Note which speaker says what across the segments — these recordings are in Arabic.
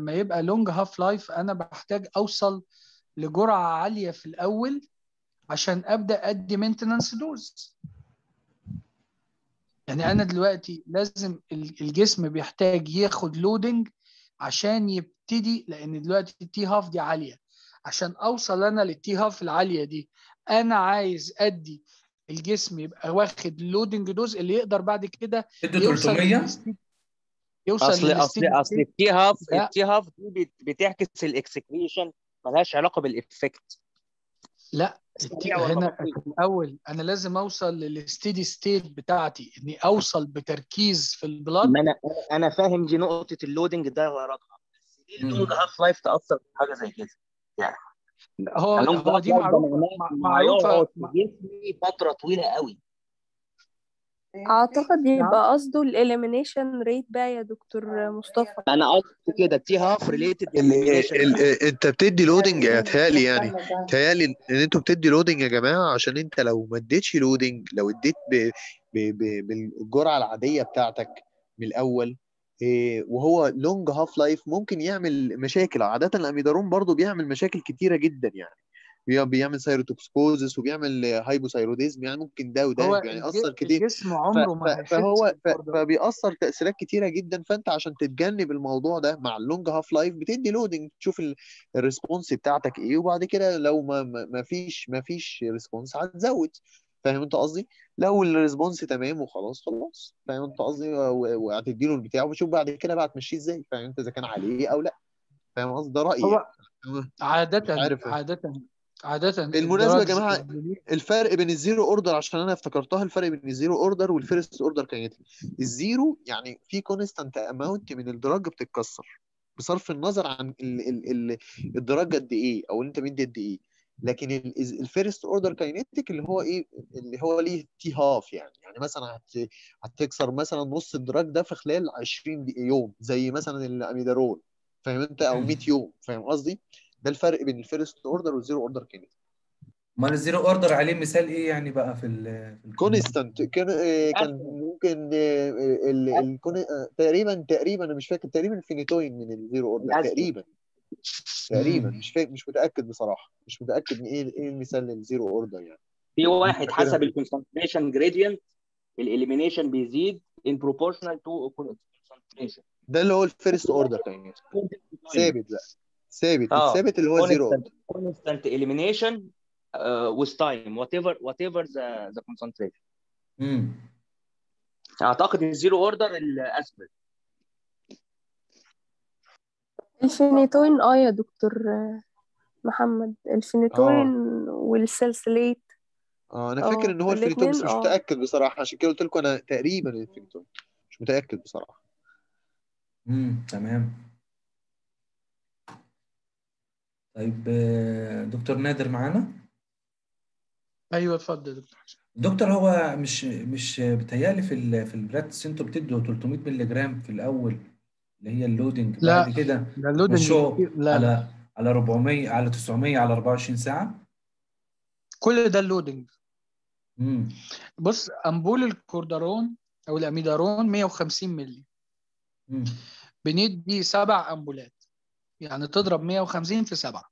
Speaker 1: لما يبقى long half life أنا بحتاج أوصل لجرعة عالية في الأول عشان أبدأ أدي maintenance dose يعني أنا دلوقتي لازم الجسم بيحتاج ياخد loading عشان يبتدي لأن دلوقتي ال T half دي عالية. عشان أوصل أنا لل T half العالية دي أنا عايز أدي الجسم يبقى واخد loading dose اللي يقدر بعد كده
Speaker 2: يوصل 300
Speaker 3: يوصل اصل اصل أصل التي هاف التي هاف دي بتعكس ال excretion ملهاش علاقة بال effect
Speaker 1: لا هنا في الأول أنا لازم أوصل لل steady state بتاعتي إني أوصل بتركيز في ال blood
Speaker 3: ما أنا أنا فاهم دي نقطة ال loading ده غرضها بس ليه ال long half life تأثر في حاجة زي كده؟ يعني
Speaker 1: هو هو دي معروفه
Speaker 3: معروفه فترة طويلة قوي.
Speaker 4: أعتقد يبقى قصده ال elimination rate بقى يا دكتور مصطفى.
Speaker 3: أنا قصدي كده T half related
Speaker 5: أنت بتدي loading تهيألي يعني تهيألي إن أنتوا بتدي لودنج يا جماعة عشان أنت لو ما اديتش loading لو اديت ب... ب... ب... بالجرعة العادية بتاعتك من الأول وهو long half life ممكن يعمل مشاكل. عادة الأميدارون برضو بيعمل مشاكل كتيرة جدا يعني. بيعمل thyrotoxicosis وبيعمل hypothyroidism يعني ممكن ده وده يعني ياثر كتير.
Speaker 1: الجسم عمره ما
Speaker 5: فهو فبيأثر تأثيرات كتيرة جدا فأنت عشان تتجنب الموضوع ده مع ال long half life بتدي loading تشوف ال response بتاعتك إيه وبعد كده لو ما ما فيش ما فيش response هتزود. فاهم أنت قصدي؟ لو ال response تمام وخلاص خلاص. فاهم أنت قصدي؟ وهتدي له البتاع وشوف بعد كده بقى هتمشيه إزاي فاهم أنت إذا كان عليه أو لأ. فاهم قصدي؟ ده رأيي
Speaker 1: هو عادة عادة عادة
Speaker 5: بالمناسبة يا جماعة الفرق بين ال zero order عشان أنا افتكرتها الفرق بين ال zero order وال first order كانت ال zero يعني في constant amount من ال drug بتتكسر بصرف النظر عن ال ال ال drug قد إيه أو أنت مدي قد إيه. لكن ال first order kinetic اللي هو إيه اللي هو ليه T half يعني. يعني مثلا هت هتكسر مثلا نص ال drug ده في خلال 20 يوم زي مثلا الأميدارول فاهم أنت؟ أو 100 يوم فاهم قصدي؟ ده الفرق بين ال first order وال zero order kinetic
Speaker 2: امال ال zero order عليه مثال إيه يعني بقى في ال
Speaker 5: constant كان كان ممكن ال تقريبا تقريبا أنا مش فاكر تقريبا الفينيتوين من ال zero order تقريبا. تقريبا. مش فاكر مش متأكد بصراحة. مش متأكد من إيه إيه المثال لل zero order يعني.
Speaker 3: في واحد حسب ال concentration gradient ال elimination بيزيد in proportional to concentration
Speaker 5: ده اللي هو ال first order ثابت بقى ثابت
Speaker 3: آه.
Speaker 5: الثابت اللي هو zero order
Speaker 3: constant elimination uh, with time whatever whatever the the concentration.
Speaker 2: امم
Speaker 3: أعتقد ان الزيرو اوردر الاسفل
Speaker 4: الفينيتوين آه يا دكتور محمد. ال phenytoin
Speaker 5: وال salicylate آه أنا فاكر
Speaker 4: آه
Speaker 5: إن هو الفينيتون بس مش متأكد بصراحة عشان كده قلت لكم أنا تقريبا الفينيتون. مش متأكد بصراحة.
Speaker 2: امم تمام. طيب آه، دكتور نادر معانا؟
Speaker 1: أيوه اتفضل دكتور
Speaker 2: دكتور هو مش مش بيتهيألي في في ال practice أنتوا بتدوا 300 مللي جرام في الأول اللي هي ال loading
Speaker 1: لا
Speaker 2: بعد كده
Speaker 1: ده
Speaker 2: ال
Speaker 1: loading لا لا
Speaker 2: على على 400 على 900 على 24 ساعة؟
Speaker 1: كل ده ال loading
Speaker 2: امم
Speaker 1: بص أمبول الكوردارون أو الأميدارون 150 مللي.
Speaker 2: امم
Speaker 1: بندي سبع أمبولات. يعني تضرب 150 في سبعة.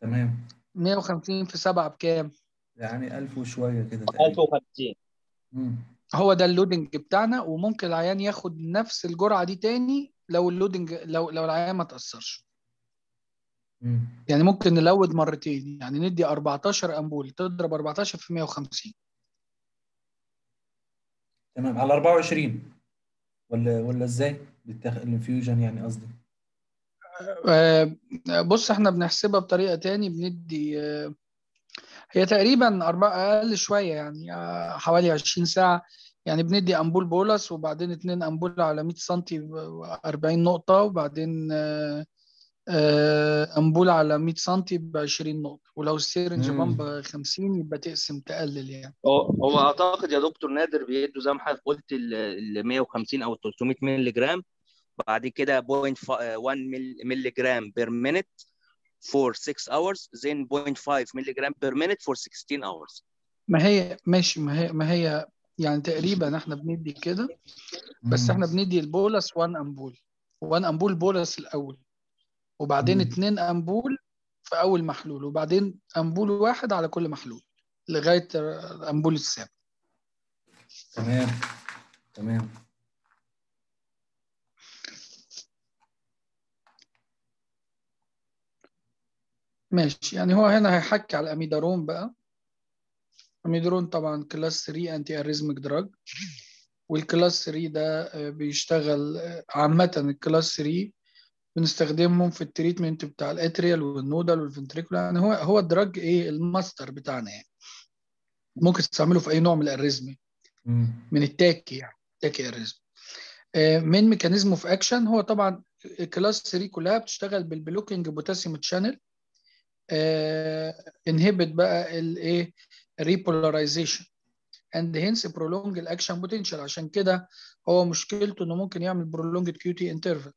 Speaker 2: تمام.
Speaker 1: 150 في سبعة بكام؟
Speaker 2: يعني 1000 وشوية كده تقريبا.
Speaker 3: 1050
Speaker 2: امم
Speaker 1: هو ده ال loading بتاعنا وممكن العيان ياخد نفس الجرعة دي تاني لو اللودنج لو لو العيان ما تأثرش.
Speaker 2: امم
Speaker 1: يعني ممكن نلود مرتين يعني ندي 14 أمبول تضرب 14 في 150
Speaker 2: تمام. على 24 ولا ولا إزاي؟ بتاخد الانفيوجن يعني قصدي.
Speaker 1: بص إحنا بنحسبها بطريقة تاني بندي آه، هي تقريبا أربعة أقل شوية يعني آه، حوالي 20 ساعة. يعني بندي أمبول بولس وبعدين اتنين أمبول على 100 سنتي ب 40 نقطة وبعدين آه، آه، أمبول على 100 سنتي ب 20 نقطة. ولو ال
Speaker 2: syringe
Speaker 1: pump 50 يبقى تقسم تقلل يعني.
Speaker 3: هو أعتقد يا دكتور نادر بيدوا زي ما حضرتك قلت ال ال 150 أو 300 مللي جرام. بعد كده 0.1 مللي جرام per minute for 6 hours then 0.5 مللي جرام per minute for 16 hours.
Speaker 1: ما هي ماشي ما هي ما هي يعني تقريبا إحنا بندي كده بس
Speaker 2: إحنا
Speaker 1: بندي البولس 1 أمبول. وان أمبول بولس الأول وبعدين
Speaker 2: مم.
Speaker 1: اتنين أمبول في أول محلول وبعدين أمبول واحد على كل محلول لغاية الامبول السابع.
Speaker 2: تمام. تمام.
Speaker 1: ماشي. يعني هو هنا هيحكي على الاميدارون بقى. أميدارون طبعا class 3 anti arrhythmic drug وال class 3 ده آه، بيشتغل آه، عامة ال class 3 بنستخدمهم في ال treatment بتاع ال atrial وال nodal وال ventricular يعني هو هو ال drug إيه؟ الماستر بتاعنا يعني. ممكن تستعمله في أي نوع من ال
Speaker 2: arrhythmia.
Speaker 1: من ال tachy يعني tachyarrhythmia. آه، من mechanism of action هو طبعا ال class 3 كلها بتشتغل بال blocking potassium channel inhibit بقى الايه repolarization and hence prolong ال action potential عشان كده هو مشكلته إنه ممكن يعمل prolong QT interval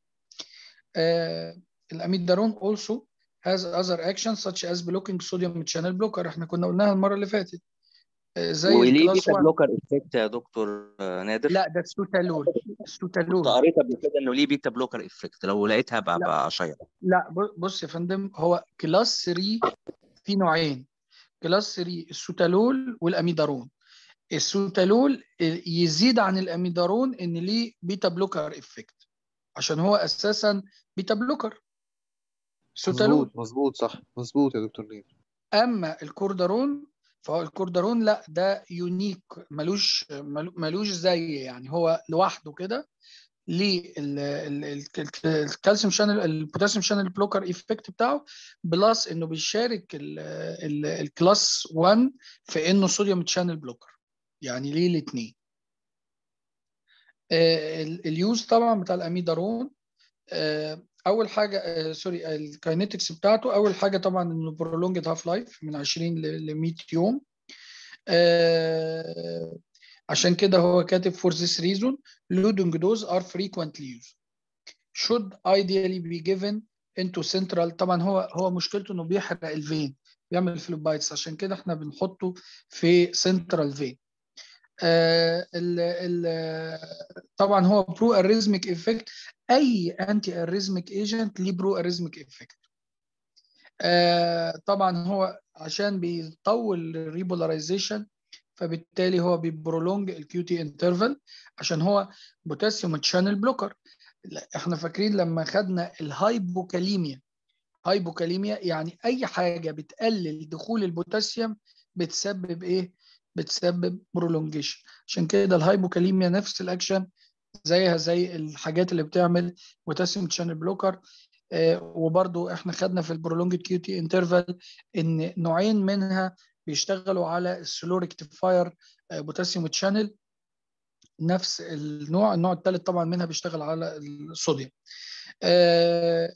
Speaker 1: ال amiodarone also has other actions such as blocking sodium channel blocker. إحنا كنا قلناها المرة اللي فاتت. آه، زي
Speaker 3: وليه بيتا
Speaker 1: 1
Speaker 3: blocker effect يا دكتور نادر؟
Speaker 1: لا ده ال sotalol
Speaker 3: كنت
Speaker 1: ال sotalol
Speaker 3: قريت قبل كده إنه ليه beta blocker effect لو لقيتها بقى اشير
Speaker 1: لا ب- بص يا فندم هو class 3 في نوعين. class 3 ال sotalol وال amiodarone. ال sotalol يزيد عن الأميدارون إن ليه beta blocker effect عشان هو أساسا beta blocker. sotalol
Speaker 5: مظبوط مظبوط صح. مظبوط يا دكتور نادر
Speaker 1: أما ال Cordarone فهو لا ده unique ملوش ملو- ملوش زي يعني هو لوحده كده ليه ال- ال- ال- ال calcium channel ال potassium channel blocker effect بتاعه plus إنه بيشارك ال- ال- ال class 1 في إنه sodium channel blocker يعني ليه الاثنين ال use طبعا بتاع الأميدارون آه، أول حاجة آه، sorry ال kinetics بتاعته أول حاجة طبعا إنه prolonged half life من 20 ل 100 يوم. آه، عشان كده هو كاتب for this reason loading dose are frequently used. Should ideally be given into central طبعا هو هو مشكلته إنه بيحرق ال vein بيعمل phlebitis عشان كده إحنا بنحطه في vein آه ال ال طبعا هو pro arrhythmic effect أي anti arrhythmic agent ليه pro arrhythmic effect آه طبعا هو عشان بيطول ال repolarization فبالتالي هو بي prolong ال QT interval عشان هو potassium channel blocker إحنا فاكرين لما خدنا ال hypokalemia hypokalemia يعني أي حاجة بتقلل دخول البوتاسيوم بتسبب إيه؟ بتسبب prolongation عشان كده ال hypokalemia نفس الاكشن زيها زي الحاجات اللي بتعمل potassium channel blocker وبرضو إحنا خدنا في ال prolong QT interval ان نوعين منها بيشتغلوا على ال slow rectifier potassium channel نفس النوع النوع الثالث طبعا منها بيشتغل على الصوديوم. آه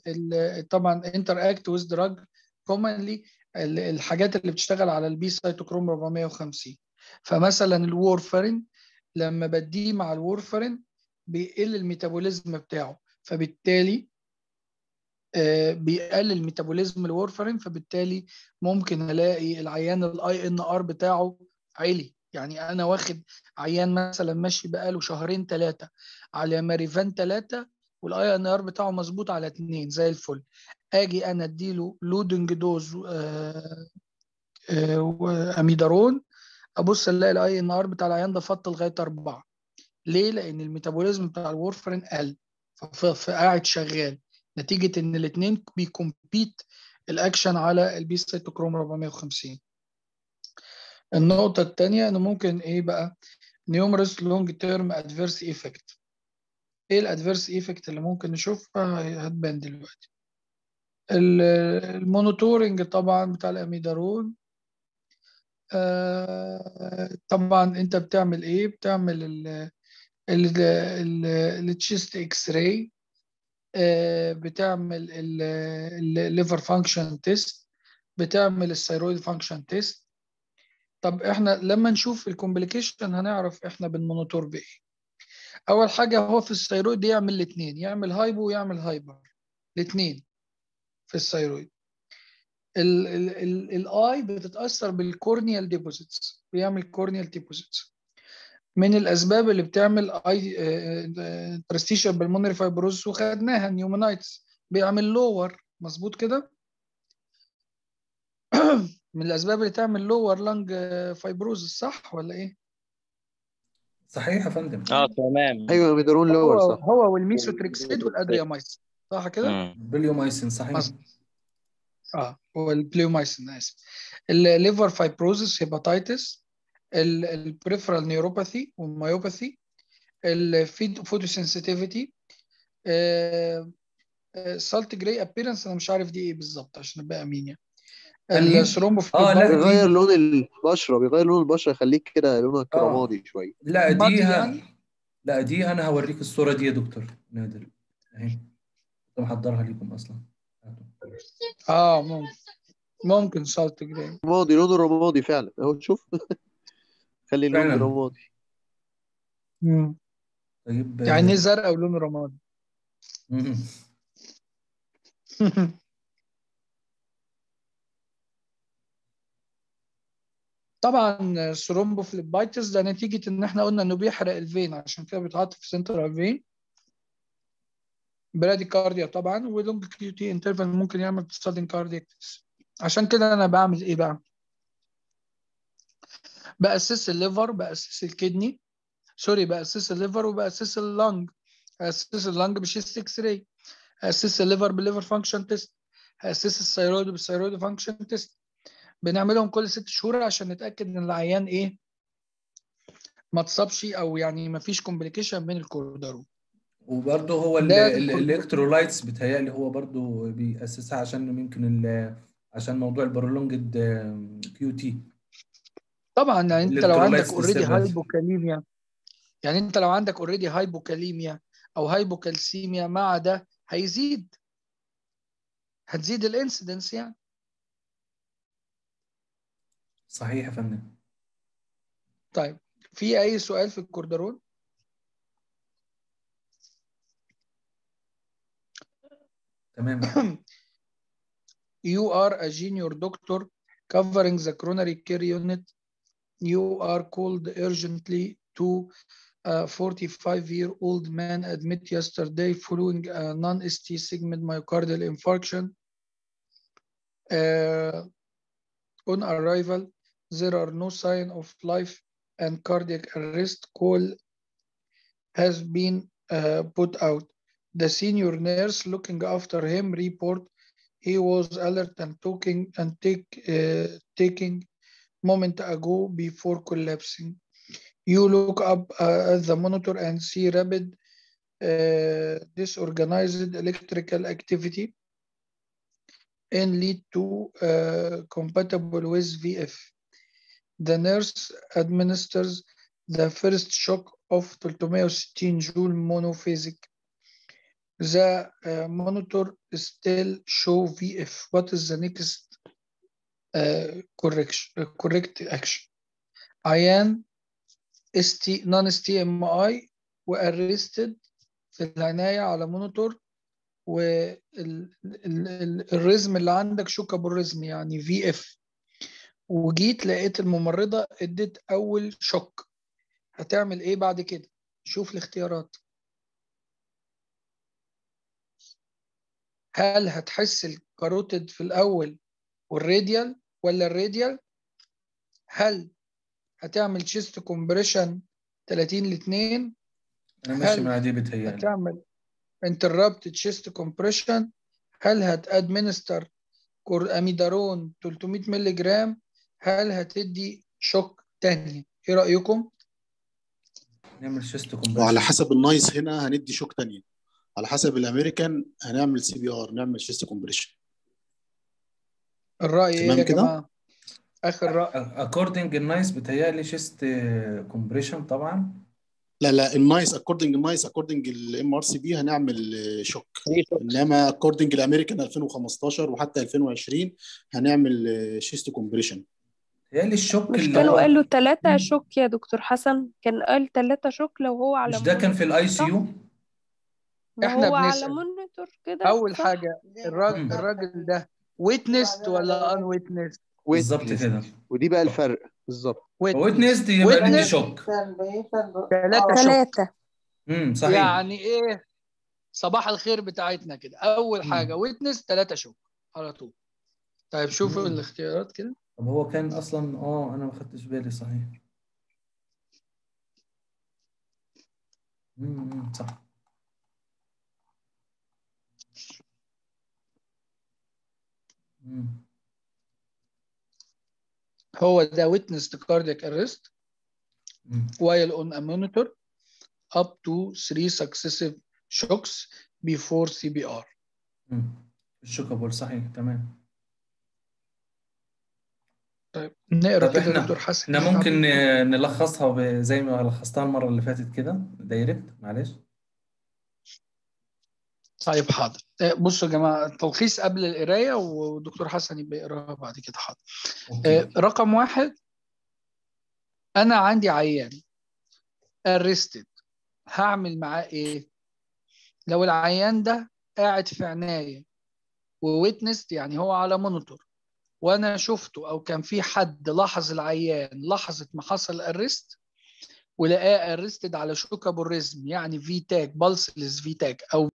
Speaker 1: طبعا interact with drug commonly الحاجات اللي بتشتغل على ال P cytochrome 450 فمثلا ال warfarin لما بديه مع ال warfarin بيقل ال metabolism بتاعه فبالتالي آه، بيقلل metabolism ال warfarin فبالتالي ممكن ألاقي العيان ال INR بتاعه عالي. يعني أنا واخد عيان مثلا ماشي بقاله شهرين ثلاثة على ماريفان ثلاثة وال INR بتاعه مظبوط على اثنين زي الفل. آجي أنا أديله loading dose آه، آه، واميدارون أبص ألاقي ال INR بتاع العيان ده نط لغاية أربعة. ليه؟ لأن ال metabolism بتاع ال warfarin قل. فقاعد شغال. نتيجة إن الاثنين بي compete ال action على ال P cytochrome 450 النقطة الثانية إنه ممكن إيه بقى؟ numerous long term adverse effect. إيه ال adverse effect اللي ممكن نشوفها؟ هتبان دلوقتي. ال- ال monitoring طبعا بتاع الأميدارون آه، طبعا أنت بتعمل إيه؟ بتعمل ال ال chest X-ray بتعمل ال liver function test بتعمل ال thyroid function test طب إحنا لما نشوف ال complication هنعرف إحنا بن monitor بإيه. أول حاجة هو في ال thyroid يعمل الاثنين يعمل hypo ويعمل hyper الاثنين في ال thyroid ال eye بتتأثر بال corneal deposits بيعمل corneal deposits من الأسباب اللي بتعمل interstitial pulmonary fibrosis وخدناها pneumonitis بيعمل lower مظبوط كده؟ من الأسباب اللي تعمل lower lung fibrosis صح ولا إيه؟
Speaker 2: صحيح يا فندم.
Speaker 3: آه تمام.
Speaker 5: أيوه amiodarone lower
Speaker 1: هو
Speaker 5: صح.
Speaker 1: هو وال methotrexate وال Adriamycin صح كده.
Speaker 2: bleomycin صحيح.
Speaker 1: مظبوط. آه وال bleomycin آسف. الليفر فايبروزس هيباتيتس البريفرال نيوروباثي والمايوباثي الفوتوسنسيتيفيتي سالت جراي ابيرنس أنا مش عارف دي إيه بالظبط عشان أبقى أمين يعني.
Speaker 2: آه لا
Speaker 5: بيغير لون البشرة بيغير لون البشرة يخليك كده لونك
Speaker 2: آه.
Speaker 5: رمادي شوية.
Speaker 2: لا دي
Speaker 1: يعني؟
Speaker 2: لا دي أنا هوريك الصورة دي يا دكتور. نادر. أهي. كنت محضرها لكم أصلا.
Speaker 1: آه ممكن ممكن slate grey
Speaker 5: رمادي لونه رمادي فعلا. أهو شوف. خلي اللون
Speaker 2: فعلا.
Speaker 5: رمادي.
Speaker 1: مم.
Speaker 2: طيب
Speaker 1: يعني إيه زرقاء ولون رمادي. طبعا thrombophlebitis ده نتيجة إن إحنا قلنا إنه بيحرق ال vein عشان كده بيتحط في central vein bradycardia طبعا و long QT interval ممكن يعمل sudden cardiac عشان كده أنا بعمل إيه بقى؟ بأسس الليفر بأسس الكدني. سوري بأسس الليفر وبأسس اللنج. أسس اللنج بشيست إكس راي. أسس الليفر بالليفر فانكشن تيست. أسس الثيرويد بالثيرويد فانكشن تيست. بنعملهم كل ست شهور عشان نتأكد إن العيان إيه؟ ما تصابش أو يعني ما فيش complication من ال Cordarone
Speaker 2: وبرضه هو ال electrolytes بيتهيألي هو برضه بي assess ها عشان يمكن عشان موضوع ال prolonged QT.
Speaker 1: طبعا يعني انت لو عندك
Speaker 2: already.
Speaker 1: hypokalemia يعني انت لو عندك already hypokalemia أو hypocalcemia مع ده هيزيد. هتزيد ال incidence يعني.
Speaker 2: صحيح يا فندم.
Speaker 1: طيب في أي سؤال في الكوردرون
Speaker 2: تمام
Speaker 1: you are a junior doctor covering the coronary care unit you are called urgently to a 45 year old man admit yesterday following a non-ST segment myocardial infarction Uh, on arrival there are no sign of life and cardiac arrest call has been uh, put out the senior nurse looking after him report he was alert and talking and take uh, taking moment ago before collapsing. You look up uh, at the monitor and see rapid uh, disorganized electrical activity and lead to uh, compatible with VF. The nurse administers the first shock of 360 joule monophasic. The uh, monitor still show VF. What is the next uh, correction, uh, correct action? عيان ST non STMI وarrested في العناية على monitor وال rhythm اللي عندك shockable rhythm يعني VF وجيت لقيت الممرضة ادت أول shock هتعمل إيه بعد كده؟ شوف الاختيارات هل هتحس ال carotid في الأول وال radial ولا ال radial؟ هل هتعمل chest compression 30 ل 2
Speaker 2: أنا ماشي
Speaker 1: هل
Speaker 2: مع دي بتهيألي.
Speaker 1: هتعمل interrupted chest compression هل هت administer amiodarone 300 مللي جرام هل هتدي shock تانية إيه رأيكم؟
Speaker 2: نعمل chest
Speaker 6: وعلى
Speaker 2: compression
Speaker 6: حسب ال NICE هنا هندي shock تانية. على حسب الأمريكان هنعمل CPR نعمل chest compression
Speaker 1: الرأي إيه
Speaker 6: تمام
Speaker 1: يا
Speaker 6: كده؟
Speaker 1: آخر رأي.
Speaker 2: according ال NICE بتهيألي chest compression طبعا.
Speaker 6: لا لا ال NICE according ال NICE according ال MRCP هنعمل آه، shock إنما according الأمريكان 2015 وحتى 2020 هنعمل آه، chest compression
Speaker 2: بتهيألي ال shock
Speaker 4: مش
Speaker 2: اللي
Speaker 4: كانوا قالوا ثلاثة shock يا دكتور حسن. كان قال ثلاثة shock لو هو على
Speaker 2: مش ده كان في الاي سي؟ يو
Speaker 4: ما
Speaker 1: إحنا
Speaker 4: هو على. monitor كده
Speaker 1: أول
Speaker 4: صح؟
Speaker 1: حاجة الراجل
Speaker 2: مم.
Speaker 1: الراجل ده witnessed ولا unwitnessed؟
Speaker 2: بالظبط
Speaker 5: witness.
Speaker 2: كده.
Speaker 5: ودي بقى الفرق. بالظبط.
Speaker 2: witness دي يبقى ندي
Speaker 1: Witness.
Speaker 2: شوك
Speaker 1: ثلاثة شوك.
Speaker 4: ثلاثة.
Speaker 2: امم صحيح.
Speaker 1: يعني إيه؟ صباح الخير بتاعتنا كده. أول
Speaker 2: مم.
Speaker 1: حاجة witness ثلاثة shock. على طول. طيب شوفوا
Speaker 2: مم.
Speaker 1: الاختيارات كده.
Speaker 2: طب هو كان أصلا آه أنا ما خدتش بالي صحيح. امم صح.
Speaker 1: هو ده witness to cardiac arrest while on a monitor up to three successive shocks before CPR
Speaker 2: امم الشوكابول صحيح تمام.
Speaker 1: طيب
Speaker 2: نقرأ
Speaker 1: كده دكتور حسن.
Speaker 2: إحنا ممكن نلخصها زي ما لخصتها المرة اللي فاتت كده direct معلش.
Speaker 1: طيب حاضر. آه، بصوا يا جماعة التلخيص قبل القراية ودكتور حسن يبقى يقراها بعد كده. حاضر. آه،
Speaker 2: okay.
Speaker 1: رقم واحد أنا عندي عيان arrested. هعمل معاه إيه؟ لو العيان ده قاعد في عناية و witness يعني هو على monitor وأنا شفته أو كان في حد لاحظ العيان لحظه ما حصل ارست ولقاه ارستد على شوكابوريزم يعني في تاج بالسلس في تاج
Speaker 5: أو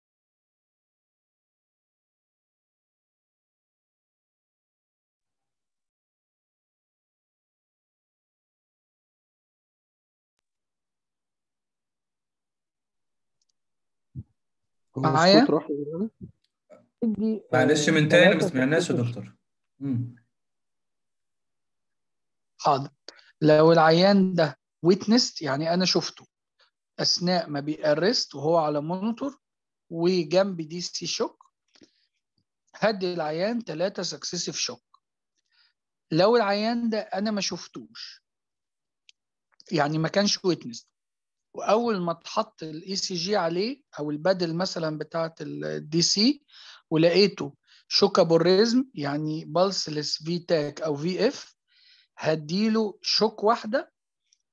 Speaker 1: معايا؟ دي
Speaker 2: معلش من تاني ما سمعناش يا دكتور.
Speaker 1: حاضر. لو العيان ده witnessed يعني أنا شفته أثناء ما بي arrest وهو على monitor وجنب DC shock هدي العيان ثلاثة successive shock لو العيان ده أنا ما شفتوش يعني ما كانش witness وأول ما اتحط ال ECG عليه أو ال paddle مثلا بتاعه ال DC ولقيته shockable rhythm يعني pulseless V-tach أو VF هديله shock واحدة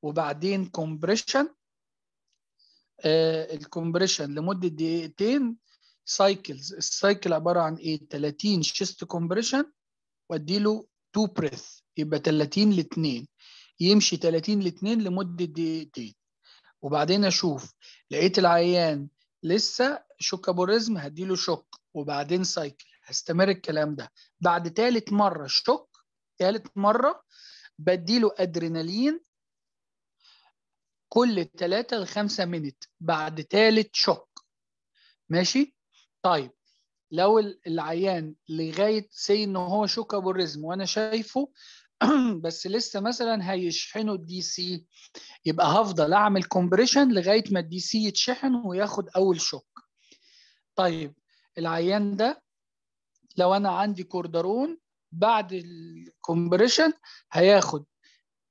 Speaker 1: وبعدين compression آه ال compression لمدة دقيقتين cycles ال cycle عبارة عن إيه؟ 30 chest compression وأديله 2 breath يبقى 30 ل 2 يمشي 30 ل 2 لمدة دقيقتين. وبعدين أشوف لقيت العيان لسه shockable rhythm هديله shock وبعدين cycle. هستمر الكلام ده. بعد ثالث مرة shock ثالث مرة بديله أدرينالين كل 3 ل 5 minute بعد ثالث shock. ماشي؟ طيب لو العيان لغاية سي إن هو shockable rhythm وأنا شايفه بس لسه مثلا هيشحنوا ال DC يبقى هفضل أعمل compression لغاية ما ال DC يتشحن وياخد أول shock طيب العيان ده لو أنا عندي Cordarone بعد ال compression هياخد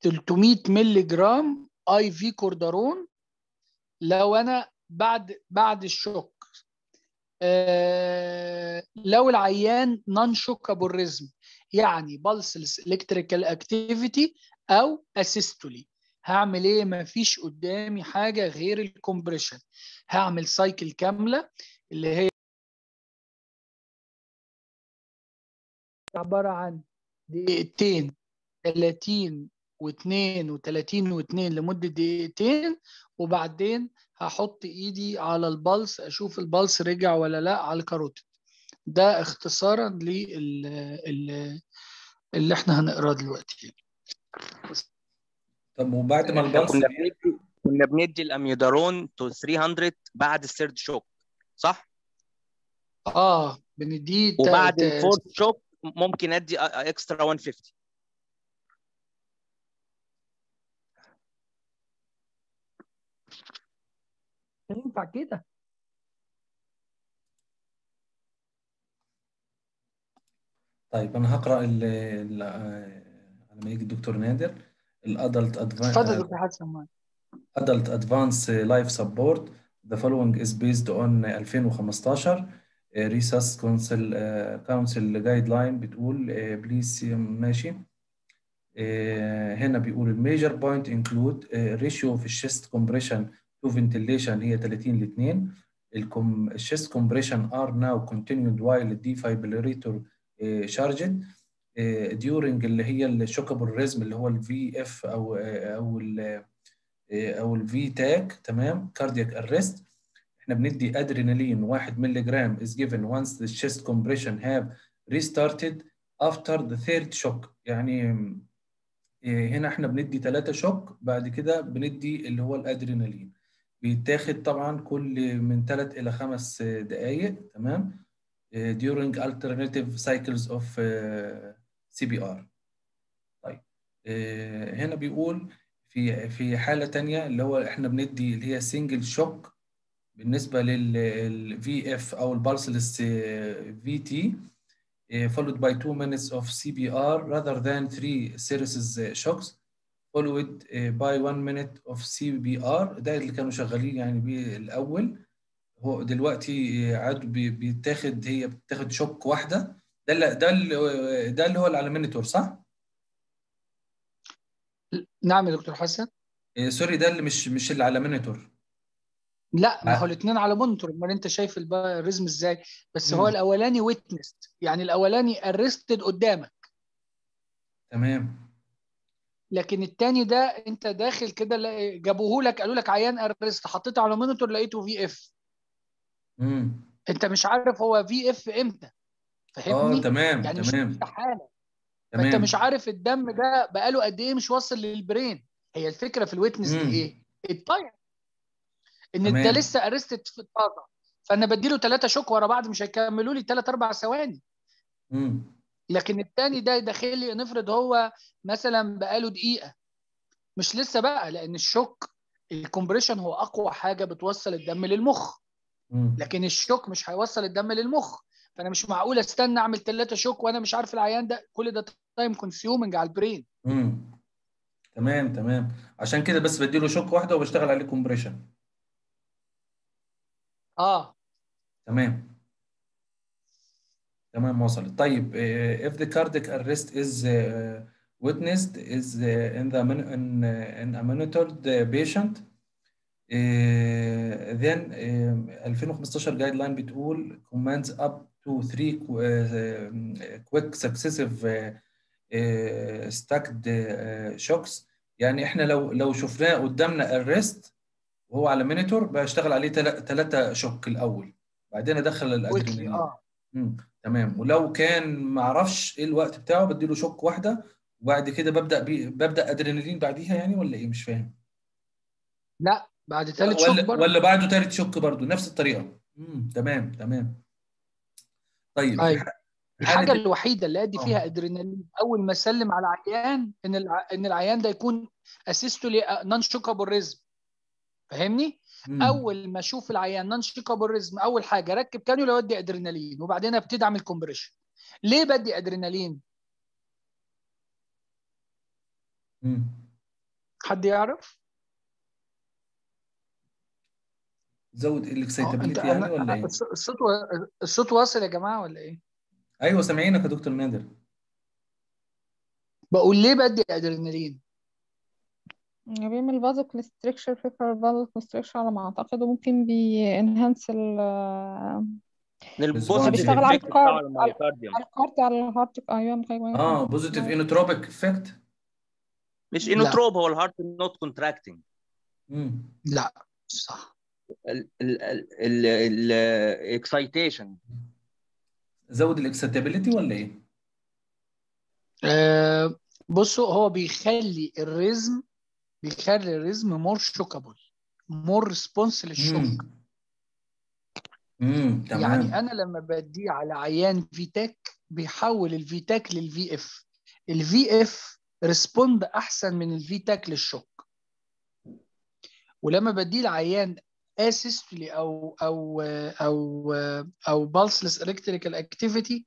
Speaker 1: 300 مللي جرام IV Cordarone. لو أنا بعد بعد ال shock آه لو العيان non-shockable rhythm يعني pulseless electrical activity أو asystole هعمل إيه؟ مفيش قدامي حاجة غير ال compression. هعمل cycle كاملة اللي هي عبارة عن دقيقتين 30 و2 و30 و2 لمدة دقيقتين وبعدين هحط إيدي على ال pulse أشوف ال pulse رجع ولا لأ على ال carotid ده اختصارا لل اللي إحنا هنقراه دلوقتي.
Speaker 2: طب وبعد ما
Speaker 3: ال
Speaker 2: pulse
Speaker 3: كنا بندي كنا بندي ال amiodarone two 300 بعد ال third shock صح؟
Speaker 1: آه بنديه
Speaker 3: وبعد
Speaker 1: ال
Speaker 3: fourth shock ممكن أدي extra 150
Speaker 1: ينفع كده؟
Speaker 2: طيب أنا هقرأ ال ال- على ما يجي الدكتور نادر ال adult
Speaker 1: اتفضل دكتور حسن معاك.
Speaker 2: adult advanced life support. The following is based on 2015 resus council council guideline بتقول please ماشي. آه، هنا بيقول ال major point include ratio في ال chest compression to ventilation هي 30 ل 2 ال chest compression are now continued while ال defibrillator charged during اللي هي ال shockable rhythm اللي هو ال VF أو أو ال أو ال V-tach تمام؟ cardiac arrest إحنا بندي ادرينالين 1 مللي جرام is given once the chest compression have restarted after the third shock. يعني هنا إحنا بندي 3 shock بعد كده بندي اللي هو الادرينالين بيتاخد طبعا كل من 3 إلى 5 دقائق تمام؟ During alternative cycles of CPR طيب هنا بيقول في في حالة تانية اللي هو إحنا بندي اللي هي سنجل شوك بالنسبة لل VF أو البالسلس VT followed by 2 minutes of CPR rather than 3 series shocks followed by 1 minute of CPR ده اللي كانوا شغالين يعني بيه الأول. هو دلوقتي عاد بيتاخد هي بتاخد shock واحدة. ده اللي ده اللي ده اللي هو ال on monitor صح؟
Speaker 1: نعم يا دكتور حسن.
Speaker 2: إيه sorry ده اللي مش مش اللي على monitor
Speaker 1: لا ما هو الاثنين على monitor امال انت شايف ال rhythm إزاي؟ بس هو الأولاني witnessed يعني الأولاني arrested قدامك.
Speaker 2: تمام.
Speaker 1: لكن الثاني ده انت داخل كده جابوه لك قالوا لك عيان arrest حطيته على monitor لقيته VF
Speaker 2: امم
Speaker 1: انت مش عارف هو VF إمتى فاهمني؟
Speaker 2: آه تمام
Speaker 1: يعني
Speaker 2: تمام.
Speaker 1: مش
Speaker 2: تمام
Speaker 1: فانت مش عارف الدم ده بقاله قد إيه مش واصل لل brain. هي الفكرة في ال witnessed دي إيه؟ ال time
Speaker 2: إن.
Speaker 1: انت لسه arrested في الطاقة. فانا بديله ثلاثة shock ورا بعض مش هيكملوا لي ثلاث أربع ثواني.
Speaker 2: امم
Speaker 1: لكن الثاني ده داخل لي نفرض هو مثلا بقاله دقيقة. مش لسه بقى لأن ال shock ال compression هو أقوى حاجة بتوصل الدم للمخ. لكن ال shock مش هيوصل الدم للمخ. فأنا مش معقول أستنى أعمل ثلاثة shock وأنا مش عارف العيان ده. كل ده time consuming على ال brain
Speaker 2: امم تمام تمام. عشان كده بس بديله shock واحدة وبشتغل عليه compression
Speaker 1: آه.
Speaker 2: تمام. تمام وصلت. طيب uh, if the cardiac arrest is uh, witnessed is uh, in the in, in a monitored patient uh, then uh, 2015 جايد لاين بتقول commands up to three uh, quick successive uh, uh, stacked uh, shocks. يعني إحنا لو لو شفناه قدامنا arrest وهو على monitor بشتغل عليه ثلاثة shock الأول. بعدين
Speaker 1: أدخل
Speaker 2: الادرينالين آه. تمام. ولو كان ما أعرفش إيه الوقت بتاعه بديله shock واحدة وبعد كده ببدأ بي... ببدأ ادرينالين بعديها يعني ولا إيه؟ مش فاهم.
Speaker 1: لا بعد ثالث shock
Speaker 2: ولا ولا بعده ثالث shock برضه نفس الطريقة امم تمام تمام طيب
Speaker 1: أيوة.
Speaker 2: الحاجة
Speaker 1: الوحيدة اللي أدي
Speaker 2: آه.
Speaker 1: فيها ادرينالين أول ما أسلم على عيان إن الع... إن العيان ده يكون asystole non-shockable rhythm فاهمني
Speaker 2: مم.
Speaker 1: أول ما أشوف العيان non-shockable rhythm أول حاجة ركب كانيولا وادي ادرينالين وبعدين أبتدي أعمل compression ليه بدي ادرينالين
Speaker 2: مم.
Speaker 1: حد يعرف
Speaker 2: زود
Speaker 1: آه أنت
Speaker 2: ال excitability يعني ولا إيه؟
Speaker 1: الص- الصوت و- الصوت واصل يا جماعة ولا إيه؟
Speaker 2: أيوه سامعينك يا دكتور نادر.
Speaker 1: بقول ليه بدي أدرينالين؟
Speaker 7: بيعمل vasoconstriction peripheral vasoconstriction على ما أعتقد وممكن بي enhance ال
Speaker 3: ال positive
Speaker 7: بيشتغل على
Speaker 3: effect بتاع
Speaker 7: ال
Speaker 3: card ال myocardium
Speaker 7: على ال cart على ال heart أيوه.
Speaker 2: آه positive inotropic effect
Speaker 3: مش. inotrope هو ال heart not contracting
Speaker 2: امم
Speaker 1: لا صح.
Speaker 3: ال excitation
Speaker 2: زود ال excitability ولا إيه؟
Speaker 1: آه بصوا هو بيخلي ال rhythm بيخلي ال rhythm more shockable more response
Speaker 2: لل shock امم تمام.
Speaker 1: يعني أنا لما بديه على عيان V-tach بيحول ال V-tach لل VF ال VF respond أحسن من ال V-tach لل shock. ولما بديه لعيان asystole أو أو أو أو pulseless electrical activity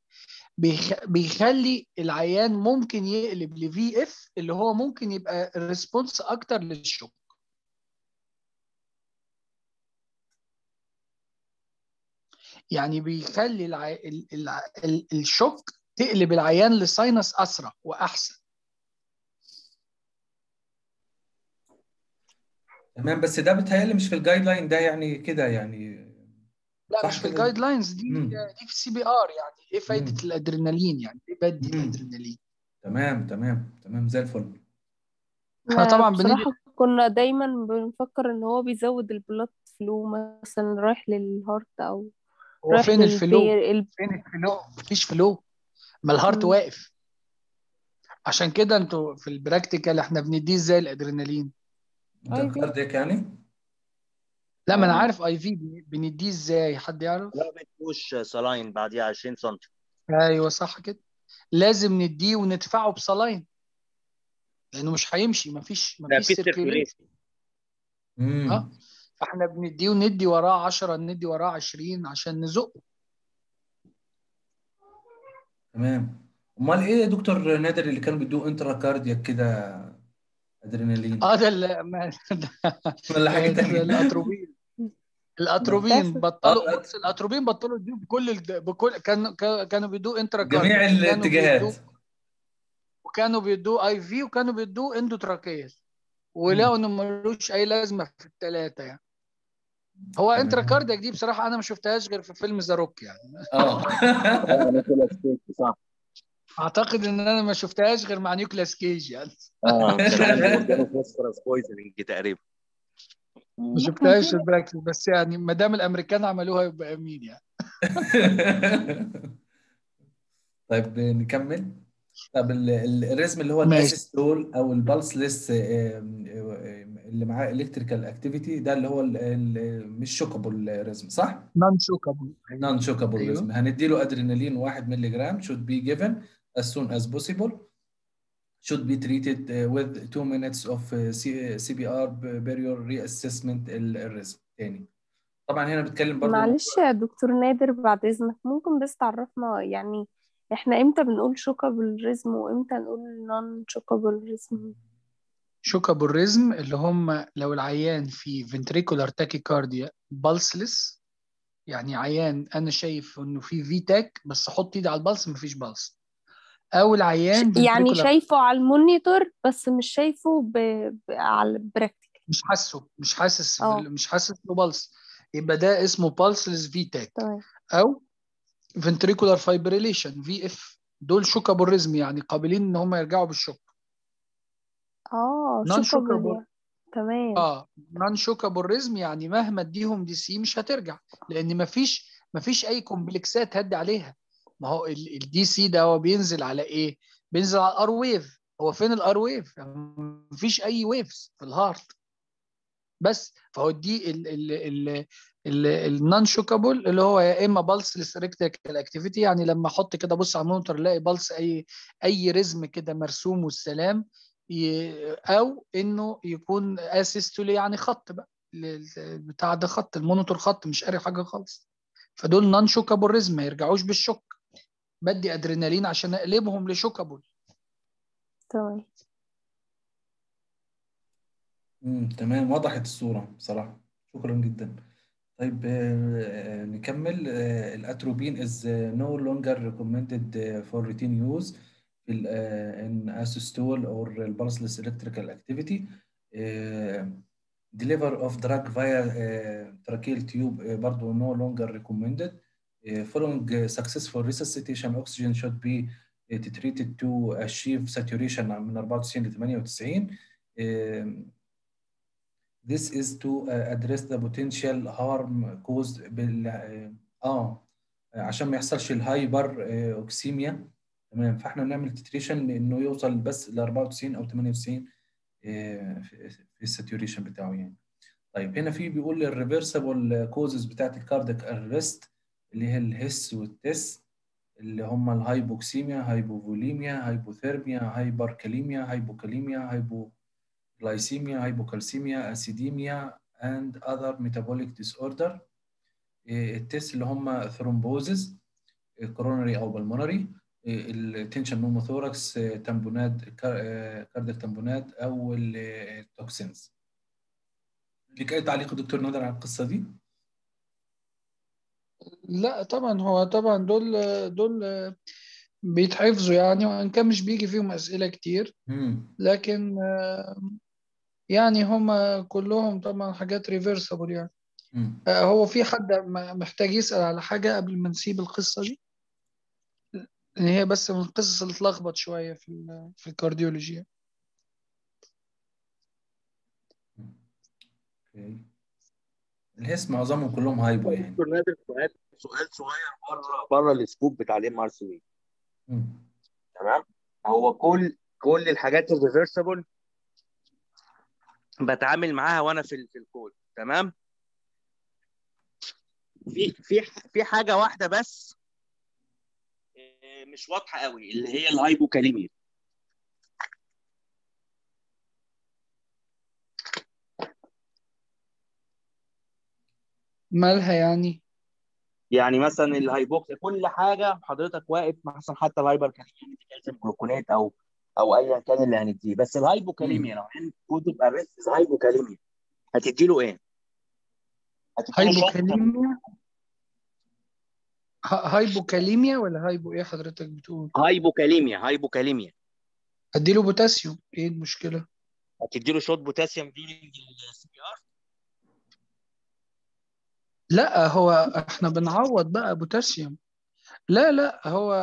Speaker 1: بيخلي العيان ممكن يقلب ل VF اللي هو ممكن يبقى ال response أكتر لل shock. يعني بيخلي الع... ال... ال... ال... ال shock تقلب العيان ل sinus أسرع وأحسن.
Speaker 2: تمام بس ده بيتهيألي مش في ال guideline ده يعني كده يعني
Speaker 1: لا مش في؟ ال guidelines دي
Speaker 2: مم.
Speaker 1: دي في ال CPR يعني إيه فايدة
Speaker 2: مم.
Speaker 1: الأدرينالين يعني إيه بدي
Speaker 2: مم.
Speaker 1: الأدرينالين
Speaker 2: تمام تمام تمام زي الفل
Speaker 1: إحنا
Speaker 4: ما
Speaker 1: طبعا بندي
Speaker 4: بصراحة كنا دايما بنفكر إن هو بيزود ال blood flow مثلا رايح لل heart
Speaker 1: أو
Speaker 4: هو
Speaker 1: فين ال
Speaker 4: flow ال...
Speaker 1: فين ال flow مفيش flow ما ال heart
Speaker 4: مم.
Speaker 1: واقف عشان كده أنتوا في ال practical إحنا بنديه إزاي الأدرينالين
Speaker 2: انت
Speaker 7: IV
Speaker 2: cardiac يعني؟
Speaker 1: لا ما أنا
Speaker 7: آه.
Speaker 1: عارف IV بنديه إزاي؟ حد يعرف؟
Speaker 3: لا بتدوش saline بعديها 20 سم
Speaker 1: أيوه صح كده. لازم نديه وندفعه ب saline لأنه مش هيمشي مفيش
Speaker 3: ده
Speaker 1: مفيش
Speaker 3: في circulation
Speaker 1: آه.
Speaker 2: امم
Speaker 1: فإحنا بنديه وندي وراه 10 ندي وراه 20 عشان نزقه.
Speaker 2: تمام. أمال إيه يا دكتور نادر اللي كانوا بيدوه intra cardiac كده؟ أدرينالين.
Speaker 1: آه ده
Speaker 2: ولا
Speaker 1: حاجة
Speaker 2: تانية؟
Speaker 4: الأتروبين.
Speaker 2: الأتروبين
Speaker 1: بطلوا
Speaker 2: لا،
Speaker 1: بص الأتروبين بطلوا يدوه بكل الد... بكل كانوا كانوا بيدوه intra
Speaker 2: جميع الاتجاهات.
Speaker 1: وكانوا بيدوه IV وكانوا بيدوه endotracheal
Speaker 2: مم.
Speaker 1: ولقوا إنه ملوش أي لازمة في الثلاثه يعني. هو intra
Speaker 2: تمام.
Speaker 1: cardiac دي بصراحة أنا ما شفتهاش غير في فيلم The Rock يعني.
Speaker 2: آه
Speaker 3: آه نيكولاس كيج صح
Speaker 1: أعتقد إن أنا ما شفتهاش غير مع نيكولاس كيج يعني.
Speaker 3: آه poisoning تقريبا.
Speaker 1: ما شفتهاش
Speaker 7: ال
Speaker 1: practice بس يعني ما دام الأمريكان عملوها يبقى أمين يعني.
Speaker 2: طيب نكمل. طب ال- ال- ال rhythm اللي هو
Speaker 1: ماشي.
Speaker 2: ال asystole أو ال pulseless اللي معاه electrical activity ده اللي هو ال- ال- مش shockable rhythm صح؟
Speaker 1: نون شوكابل
Speaker 2: نون شوكابل
Speaker 1: أيوه.
Speaker 2: rhythm هنديله ادرينالين 1 مللي جرام should be given. As soon as possible should be treated uh, with 2 minutes of uh, C- CPR period reassessment ال- ال rhythm تاني طبعا هنا بتكلم برضو
Speaker 4: معلش يا دكتور نادر بعد إذنك ممكن بس تعرفنا يعني إحنا إمتى بنقول shockable rhythm وإمتى نقول نون شوكابل ريزم
Speaker 1: شوكابل ريزم اللي هم لو العيان في ventricular tachycardia pulseless يعني عيان أنا شايف إنه في V-tach بس أحط إيدي على ال pulse مفيش pulse أو العيان
Speaker 4: يعني شايفه على ال monitor بس مش شايفه ب... ب... على ال practical.
Speaker 1: مش حاسه مش حاسس بال- مش حاسس له pulse يبقى ده اسمه pulseless V-tach
Speaker 4: تمام
Speaker 1: أو ventricular fibrillation VF دول shockable rhythm يعني قابلين إن هم يرجعوا
Speaker 4: بال
Speaker 1: shock.
Speaker 4: آه
Speaker 1: non
Speaker 4: يعني تمام.
Speaker 1: آه non-shockable rhythm يعني مهما اديهم DC مش هترجع لأن مفيش مفيش أي complexات هدي عليها. ما هو ال DC ده هو بينزل على إيه؟ بينزل على ال R wave هو فين ال R wave؟ مفيش أي waves في ال heart بس فهو دي ال non-shockable اللي هو يا إما pulseless electrical activity يعني لما أحط كده ابص على ال monitor ألاقي pulse أي أي rhythm كده مرسوم والسلام أو إنه يكون asystole يعني خط بقى بتاع ده خط. ال monitor خط مش قاري حاجة خالص. فدول non-shockable rhythm ما يرجعوش بال shock. بدي ادرينالين عشان اقلبهم ل
Speaker 4: shockable
Speaker 2: تمام. تمام وضحت الصورة بصراحة شكرا جدا طيب آه، آه، نكمل آه، ال atropine is uh, no longer recommended uh, for routine use في ال- آه، in asystole or pulseless electrical activity آه، deliver of drug via uh, tracheal tube uh, uh, following uh, successful resuscitation oxygen should be uh, treated to achieve saturation من 94 ل 98 uh, This is to uh, address the potential harm caused بال آه عشان ما يحصلش ال hyperoxemia. تمام. فإحنا بنعمل titration لإنه يوصل بس ل 94 أو 98 آه، في ال saturation بتاعه يعني. طيب هنا في بيقول ال reversible causes بتاعت ال cardiac arrest اللي هي ال Hs وال Ts اللي هم ال hypoxemia hypovolemia hypothermia hyperkalemia hypokalemia hypoglycemia, hypocalcemia, acidemia, and other metabolic disorder. إيه، ال Ts اللي هم thrombosis coronary أو pulmonary ال tension pneumothorax tamponade cardiac tamponade أو ال toxins لك اي تعليق دكتور نادر على القصة دي؟
Speaker 1: لا طبعا هو طبعا دول دول بيتحفظوا يعني وإن كان مش بيجي فيهم أسئلة كتير.
Speaker 2: مم.
Speaker 1: لكن آه، يعني هم كلهم طبعا حاجات reversible يعني.
Speaker 2: مم.
Speaker 1: آه، هو في حد محتاج يسأل على حاجة قبل ما نسيب القصة دي؟ لأن هي بس من القصص اللي اتلخبط شوية في في الكارديولوجي
Speaker 2: أوكي. ال Hs معظمهم كلهم hypo يعني.
Speaker 3: دكتور نادر سؤال. سؤال صغير بره بره ال scope بتاع ال
Speaker 2: MRC.
Speaker 3: تمام؟ هو كل كل الحاجات ال reversible بتعامل معاها وأنا في في الكود تمام؟ في في في حاجة واحدة بس آه، مش واضحة قوي اللي هي ال hypokalemia
Speaker 1: مالها يعني؟
Speaker 3: يعني مثلا ال hypoxia كل حاجة حضرتك واقف مثلا حتى ال hyperkalemia gluconate أو أو ايا كان اللي هنديه بس ال hypokalemia لو عندك arrest hypokalemia هتدي له إيه؟
Speaker 1: هايبوكاليميا؟ هايبوكاليميا ولا هايبو إيه حضرتك بتقول؟
Speaker 3: hypokalemia hypokalemia.
Speaker 1: اديله بوتاسيوم إيه المشكلة؟
Speaker 3: هتدي له shot بوتاسيوم during ال CPR
Speaker 1: لا هو إحنا بنعوض بقى بوتاسيوم لا لا هو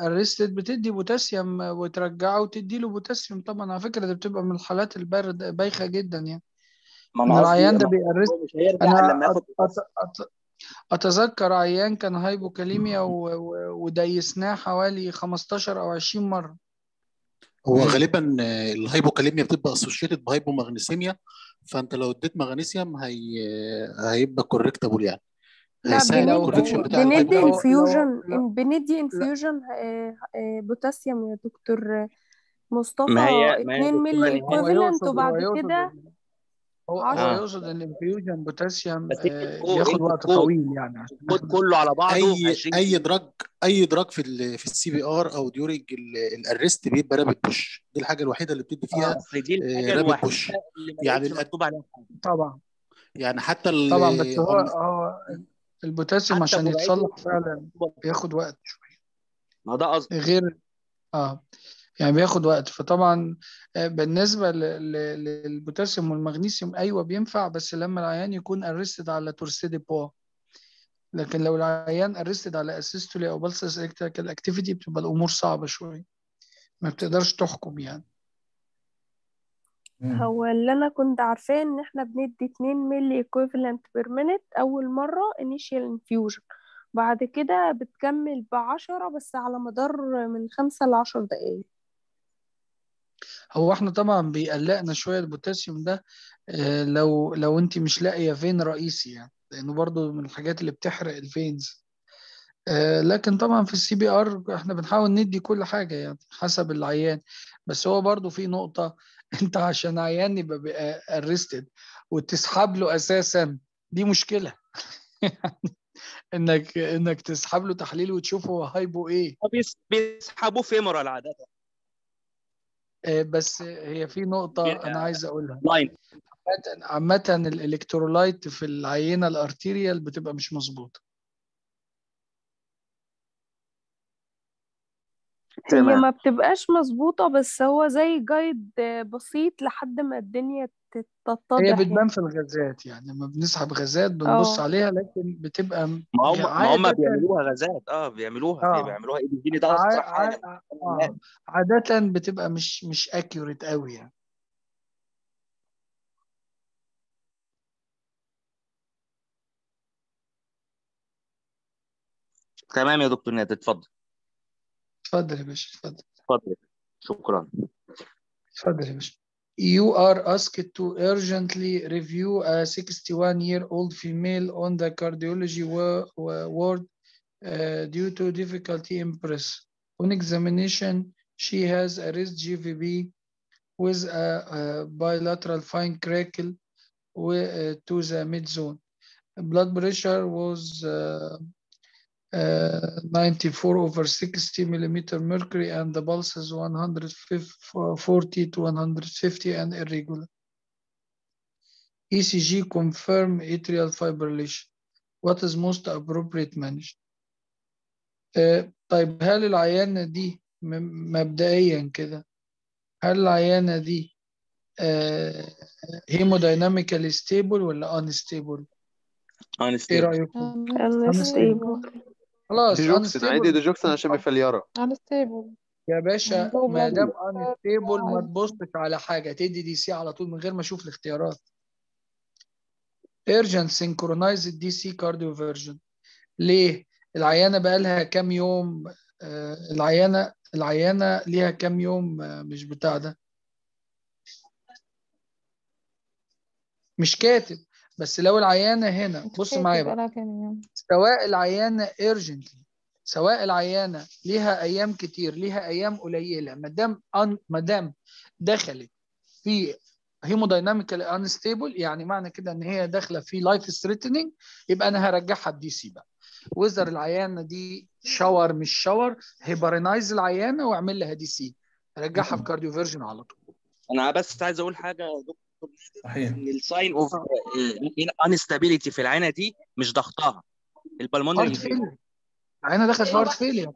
Speaker 1: arrested بتدي بوتاسيوم وترجعه وتدي له بوتاسيوم طبعا. على فكرة دي بتبقى من الحالات البارد بايخة جدا يعني.
Speaker 3: ما إن أنا
Speaker 1: العيان ده
Speaker 3: بي
Speaker 1: arrest
Speaker 3: هو مش هيرجع أنا لما ياخد
Speaker 1: أتذكر عيان كان hypokalemia و- و- و DC ناه حوالي 15 أو 20 مرة.
Speaker 6: هو غالبا آه، ال hypokalemia بتبقى associated ب hypomagnesemia فانت لو اديت مغنيسيوم هي هيبقى correctable يعني.
Speaker 4: لا
Speaker 6: هيساعد
Speaker 1: لو
Speaker 6: ال
Speaker 1: correction
Speaker 6: بتاع
Speaker 4: بندي
Speaker 1: infusion
Speaker 4: بندي infusion بوتاسيوم يا دكتور مصطفى
Speaker 3: ما هي ما هي
Speaker 4: 2 ملي
Speaker 3: دكتوره
Speaker 1: هو
Speaker 3: نهاد
Speaker 4: equivalent
Speaker 1: يقصد هو
Speaker 4: وبعد كده
Speaker 1: هو هو
Speaker 4: 10
Speaker 3: آه
Speaker 1: يقصد إن ال
Speaker 3: infusion بوتاسيوم
Speaker 1: آه،
Speaker 3: انت
Speaker 1: وقت طويل يعني عشان
Speaker 3: كله على بعضه
Speaker 6: أي
Speaker 3: 20 أي
Speaker 6: drug أي drug في ال في ال CPR أو during ال arrest بيبقى rapid push دي الحاجة الوحيدة اللي بتدي
Speaker 1: آه
Speaker 6: فيها
Speaker 3: اصل دي الحاجة
Speaker 6: rapid
Speaker 3: الوحيدة push
Speaker 6: يعني
Speaker 3: مكتوب عليها
Speaker 1: طبعا.
Speaker 6: يعني حتى ال-
Speaker 1: طبعا بس هو هو البوتاسيوم عشان يتصلح فعلا. بياخد وقت شوية.
Speaker 3: ما ده قصدي.
Speaker 1: غير آه. يعني بياخد وقت. فطبعا آه، بالنسبة ل- ل- للبوتاسيوم والمغنيسيوم أيوة بينفع بس لما العيان يكون arrested على torsades de pointes لكن لو العيان arrested على asystole أو pulseless electrical activity بتبقى الأمور صعبة شوية. ما بتقدرش تحكم يعني.
Speaker 4: هو اللي أنا كنت عارفاه إن إحنا بندي 2 ملي equivalent per minute أول مرة initial infusion. بعد كده بتكمل بعشرة بس على مدار من خمسة لعشر دقايق.
Speaker 1: هو إحنا طبعا بيقلقنا شوية البوتاسيوم ده آه، لو لو انت مش لاقية vein رئيسي يعني لأنه برضو من الحاجات اللي بتحرق ال veins. آه، لكن طبعا في ال CPR إحنا بنحاول ندي كل حاجة يعني حسب العيان. بس هو برضو في نقطة انت عشان عيان يبقى arrested وتسحب له أساسا دي مشكلة. انك انك تسحب له تحليل وتشوف هو hypo إيه
Speaker 3: بيس- بيسحبوه femoral
Speaker 1: عادة. بس هي في نقطة أنا عايز أقولها.
Speaker 3: لأن
Speaker 1: عامة ال electrolyte في العينة ال arterial بتبقى مش مظبوطة.
Speaker 4: هي
Speaker 3: تمام.
Speaker 4: ما بتبقاش مظبوطة بس هو زي guide بسيط لحد ما الدنيا
Speaker 1: هي
Speaker 4: تتضح
Speaker 1: بتبان
Speaker 4: يعني
Speaker 1: في الغازات يعني لما بنسحب غازات بنبص
Speaker 4: آه.
Speaker 1: عليها لكن بتبقى
Speaker 3: ما هم ما هم
Speaker 1: عادة
Speaker 3: بيعملوها غازات آه بيعملوها
Speaker 1: آه.
Speaker 3: بيعملوها إيه بيجيني ده
Speaker 1: ع...
Speaker 3: اسرع
Speaker 1: ع...
Speaker 3: حاجة
Speaker 1: آه. عادة بتبقى مش مش اكيوريت قوي يعني.
Speaker 3: تمام يا دكتور نادر اتفضل.
Speaker 1: اتفضل يا باشا اتفضل
Speaker 3: اتفضل شكرا
Speaker 1: اتفضل يا باشا You are asked to urgently review a 61-year-old female on the cardiology wa- wa- ward uh, due to difficulty in breath. On examination, she has a raised GVB with a, a bilateral fine crackle wi- uh, to the mid zone. Blood pressure was uh, uh, 94 over 60 millimeter mercury and the pulse is 140 to 150 and irregular. ECG confirm atrial fibrillation. What is most appropriate managed? آه، طيب هل العيانة دي م- مبدئيا كده هل العيانة دي hemodynamically stable ولا unstable؟ إيه
Speaker 3: unstable
Speaker 1: رايكم خلاص
Speaker 5: ديجوكسن عادي
Speaker 1: unstable
Speaker 5: digoxin عشان مفليرة
Speaker 7: unstable.
Speaker 1: يا باشا ما دام unstable ما تبصش على حاجة. تدي DC على طول من غير ما أشوف الاختيارات. Urgent synchronized دي سي cardioversion ليه؟ العيانة بقى لها كام يوم آه، العيانة العيانة ليها كام يوم آه، مش بتاع ده. مش كاتب. بس لو العيانة هنا بص معايا بقى. سواء العيانة urgently سواء العيانة ليها أيام كتير ليها أيام قليلة ما دام أن- ما دام دخلت في hemodynamically unstable يعني معنى كده إن هي داخلة في life threatening يبقى أنا هرجعها ال DC بقى. whether العيانة دي شاور مش شاور heparinize العيانة وأعمل لها DC رجعها في cardioversion على طول.
Speaker 3: أنا بس عايز أقول حاجة يا دكتور.
Speaker 2: صحيح.
Speaker 3: إن ال sign of instability في العيانة دي مش ضغطها. ال
Speaker 1: pulmonary heart failure العيانه دخلت في heart failure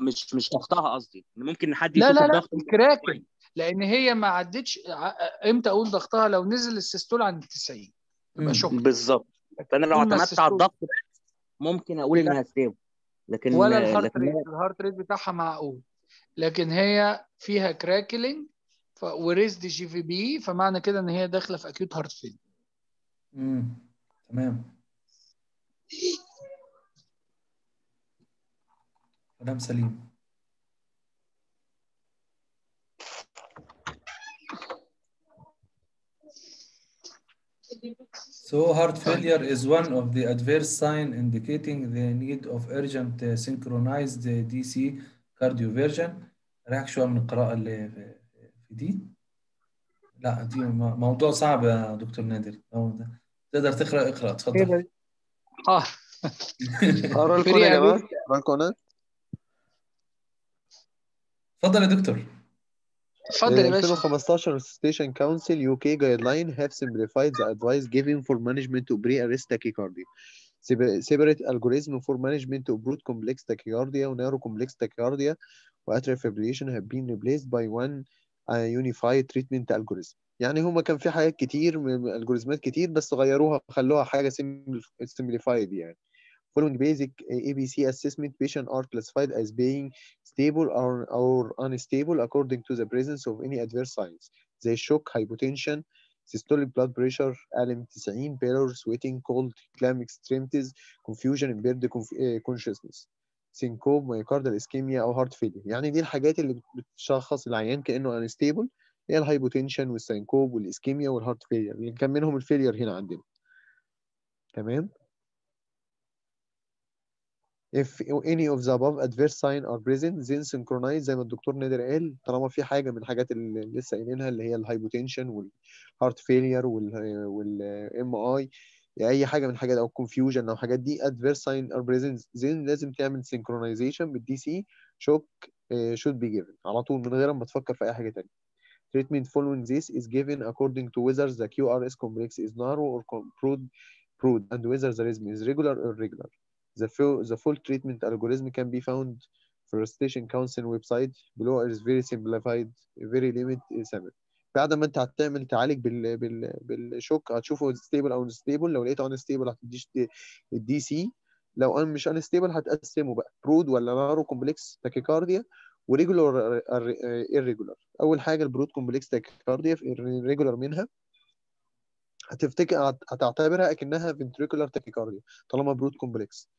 Speaker 3: مش مش ضغطها قصدي. إن ممكن حد
Speaker 1: لا
Speaker 3: يشوف
Speaker 1: لا لا crackles لأن هي ما عدتش ع- إمتى أقول ضغطها؟ لو نزل ال systole عن 90 يبقى. shock
Speaker 3: بالظبط. فأنا لو اعتمدت على الضغط ممكن أقول إنها stable لكن
Speaker 1: ولا ال
Speaker 3: heart
Speaker 1: rate ال heart rate بتاعها معقول. لكن هي فيها crackling. و raised JVP فمعنى كده ان هي داخله في acute heart failure
Speaker 2: مم. تمام كلام سليم So heart failure is one of the adverse sign indicating the need of urgent uh, synchronized uh, DC cardioversion رايح شوية من القراءة اللي دي لا دي موضوع صعب يا دكتور نادر تقدر
Speaker 1: إيه
Speaker 2: اتفضل
Speaker 1: ده آه
Speaker 5: اقرا لكم أنا يا
Speaker 1: جماعة
Speaker 5: اقرا أنا
Speaker 2: اتفضل يا دكتور
Speaker 1: اتفضل يا باشا
Speaker 5: 2015 Station Council UK guideline have simplified the advice given for management of pre-arrest tachycardia. Sep- Separate algorithm for management of broad complex tachycardia and narrow complex tachycardia وatrial fibrillation have been replaced by one uh, unified treatment algorithm. يعني هما كان في حاجات كتير الجوريزمات كتير بس غيروها خلوها simplif- simplified يعني. Following basic ABC assessment, patients are classified as being stable or, or unstable according to the presence of any adverse signs زي shock, hypotension, systolic blood pressure, ألم 90, pallor, sweating, cold, clamp extremities, confusion, impaired eh, consciousness, syncope, myocardial ischemia أو heart failure. يعني دي الحاجات اللي بت- بتشخص العيان كأنه unstable هي الهايبوتنشن والسينكوب والإسكيميا والهارت فيلير اللي كان منهم ال failure هنا عندنا. تمام؟ If any of the above adverse signs are present then synchronize زي ما الدكتور نادر قال طالما في حاجة من الحاجات اللي لسه قايلينها اللي هي ال hypotension وال heart failure وال MI اي حاجة من الحاجات أو confusion أو حاجات دي adverse sign are present then لازم تعمل synchronization بال DC shock uh, should be given على طول من غير ما تفكر في اي حاجة تانية. Treatment following this is given according to whether the QRS complex is narrow or broad, broad and whether the rhythm is regular or irregular. The full, the full treatment algorithm can be found for Station Council website. Below is very simplified, very limited summary. بعد ما انت هتعمل تعالج بال بال بالشوك هتشوفه ستيبل أو انستيبل لو لقيته انستيبل هتديش ال DC. لو ان مش unstable هتقسمه بقى broad ولا narrow complex tachycardia و regular irregular. أول حاجة ال broad complex tachycardia ال regular منها هتفتكر هت- هتعتبرها أكنها ventricular tachycardia طالما broad complex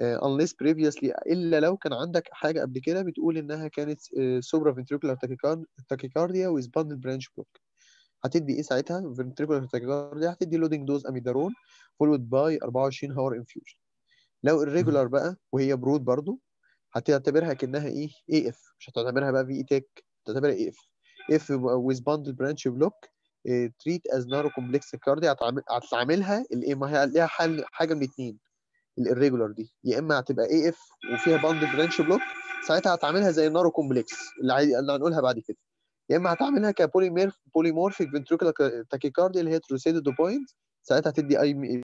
Speaker 5: unless previously إلا لو كان عندك حاجة قبل كده بتقول إنها كانت supra ventricular tachycardia with bundle branch block. هتدي إيه ساعتها؟ ventricular tachycardia هتدي loading dose amiodarone followed by 24 hour infusion. لو irregular بقى وهي broad برضو هتعتبرها كأنها إيه؟ AF مش هتعتبرها بقى V tach هتعتبرها AF AF with bundle branch block treat as narrow complex tachycardia هتعملها الايه ما هي ليها حل حاجة من الاثنين ال irregular دي يا إما هتبقى AF وفيها bundle branch block ساعتها هتعملها زي ال narrow complex اللي. اللي هنقولها بعد كده يا إما هتعملها ك polymorphic ventricular tachycardia اللي هي torsades de pointes ساعتها هتدي اي